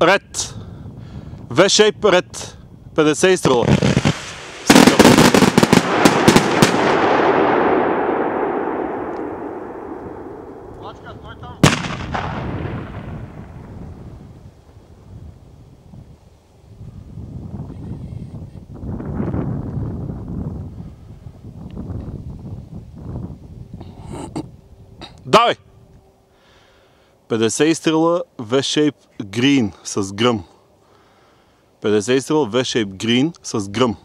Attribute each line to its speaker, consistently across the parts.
Speaker 1: ред. V-shape ред. 50 изстрела. Давай! 50 изстрела V-Shape Green с гръм. 50 изстрела V-Shape Green с гръм.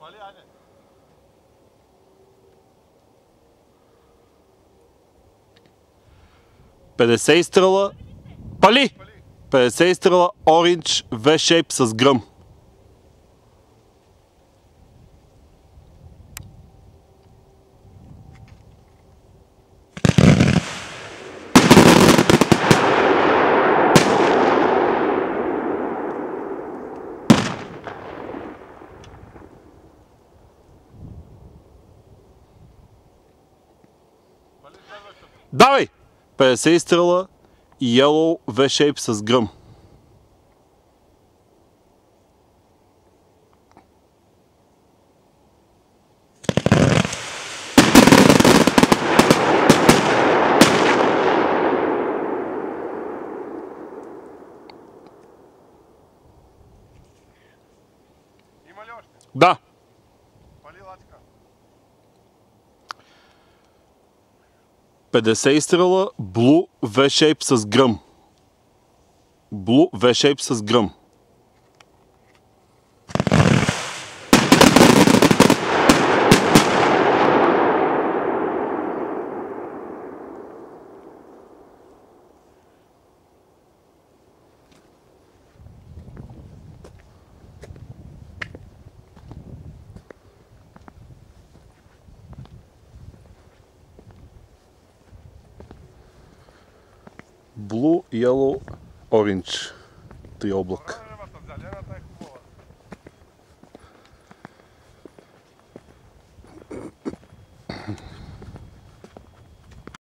Speaker 2: Вали, Аня.
Speaker 1: 50 изстрела. Пали! 50 изстрела Orange V-Shape с гръм. Давай! 50 изстрела Yellow V-shape с гръм. Да!
Speaker 2: Пали лачка.
Speaker 1: 50 изстрела Blue V-shape с гръм. Blue V-shape с гръм. blue, yellow, orange, the oblak.